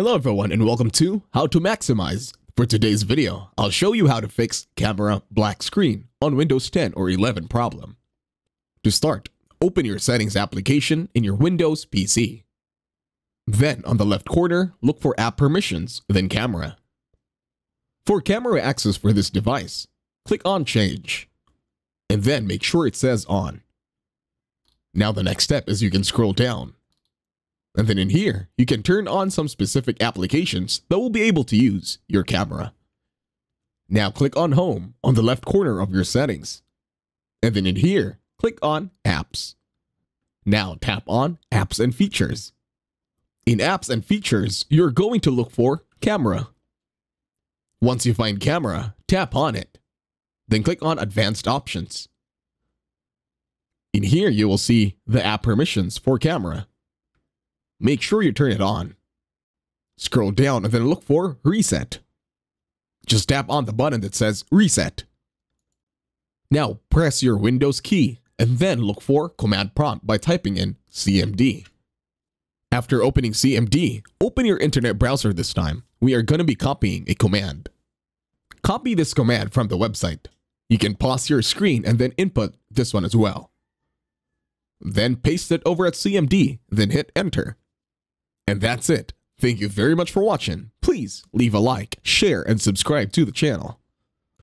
Hello everyone and welcome to How to Maximize. For today's video, I'll show you how to fix camera black screen on Windows 10 or 11 problem. To start, open your settings application in your Windows PC. Then on the left corner, look for app permissions, then camera. For camera access for this device, click on change. And then make sure it says on. Now the next step is you can scroll down and then in here, you can turn on some specific applications that will be able to use your camera. Now click on Home on the left corner of your settings. And then in here, click on Apps. Now tap on Apps and Features. In Apps and Features, you're going to look for Camera. Once you find Camera, tap on it. Then click on Advanced Options. In here, you will see the app permissions for camera make sure you turn it on. Scroll down and then look for Reset. Just tap on the button that says Reset. Now press your Windows key and then look for Command Prompt by typing in CMD. After opening CMD, open your internet browser this time. We are going to be copying a command. Copy this command from the website. You can pause your screen and then input this one as well. Then paste it over at CMD, then hit enter. And that's it. Thank you very much for watching. Please leave a like, share, and subscribe to the channel.